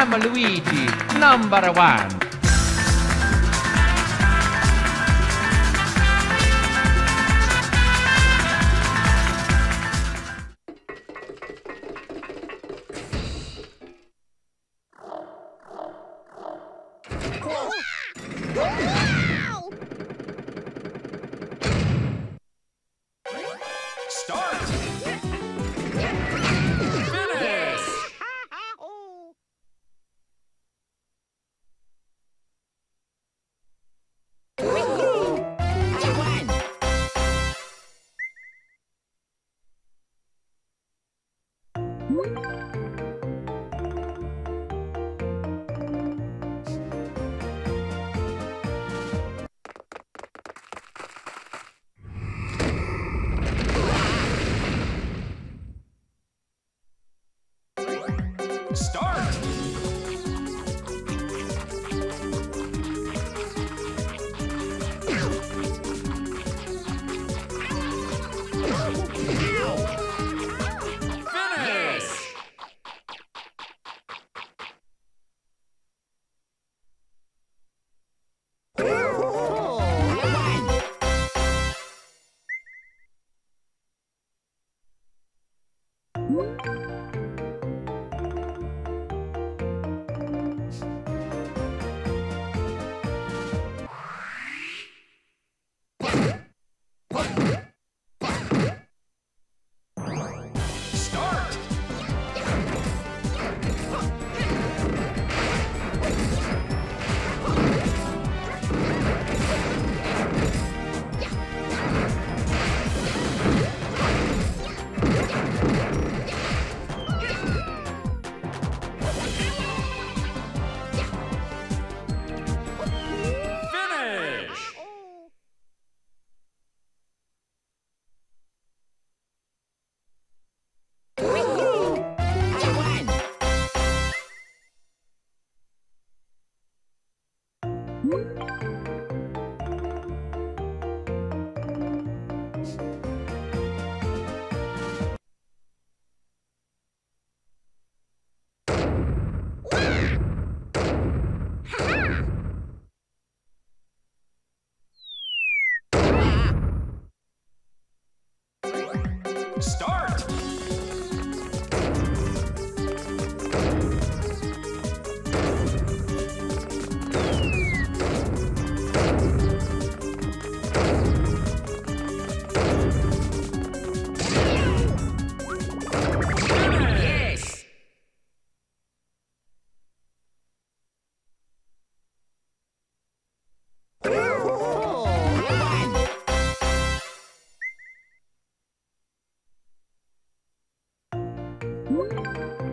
I'm Luigi, number one. Start! Música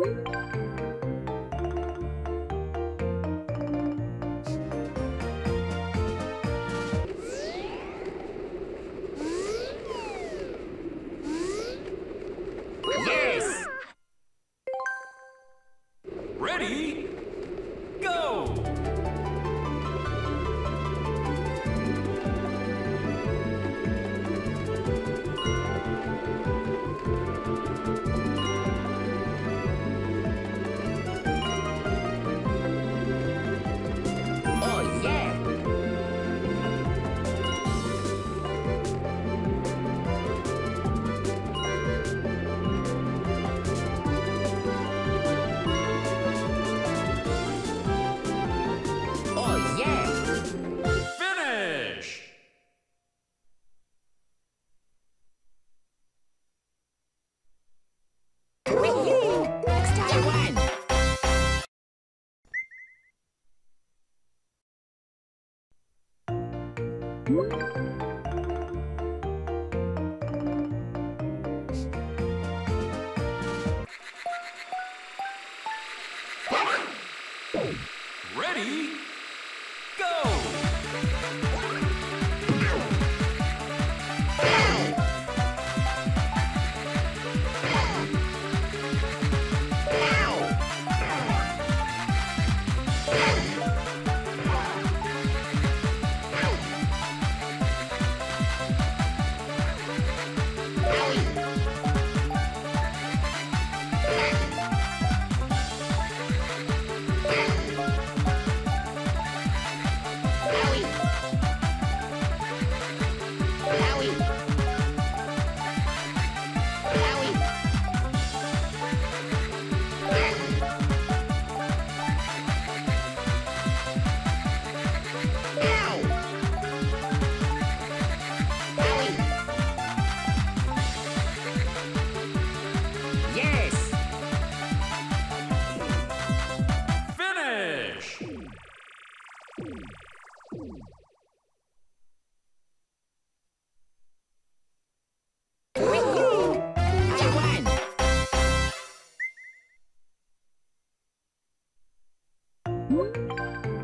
Bye. Música muito.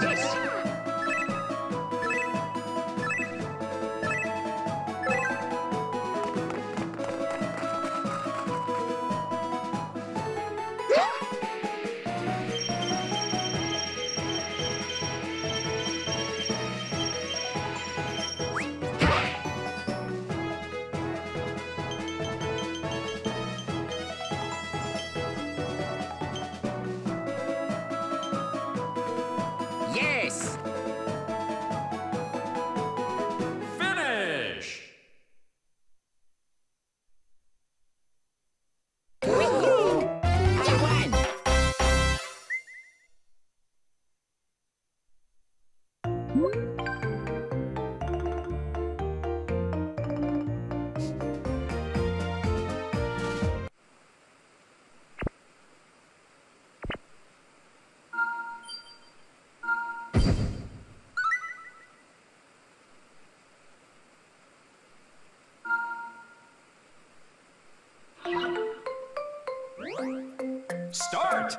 justice. Start!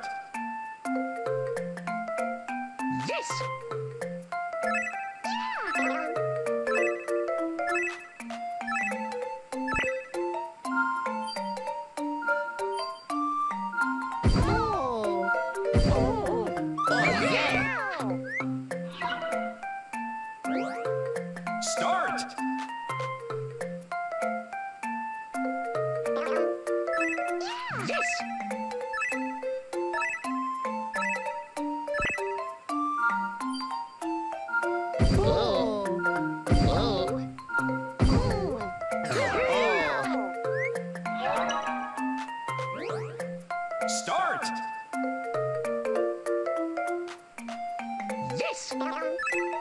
This start. Yes!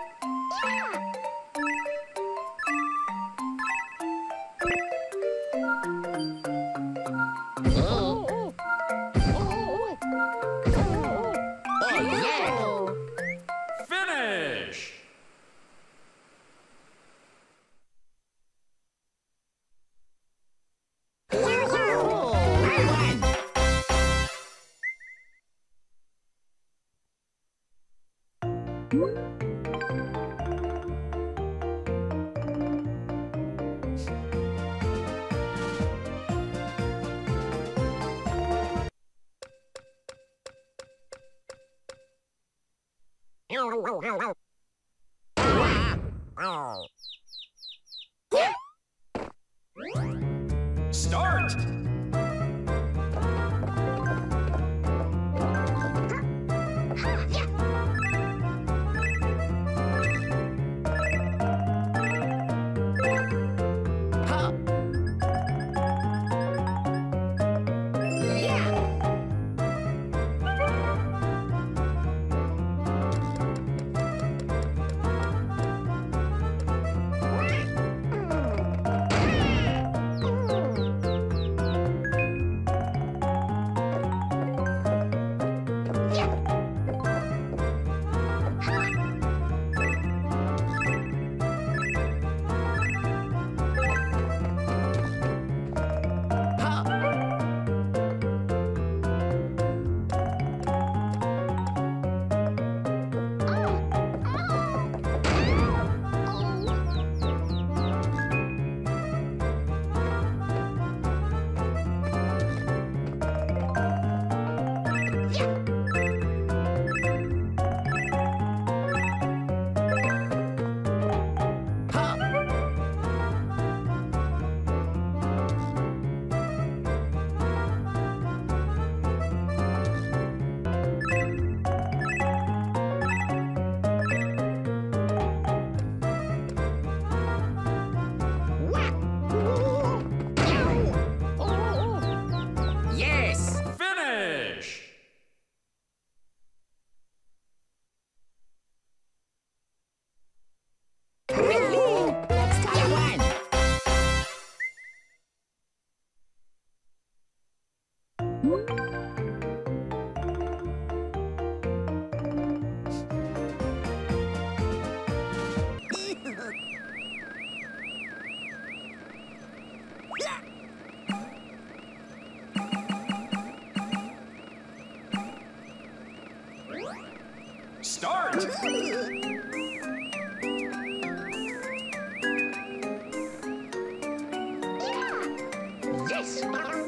Oh. Yes.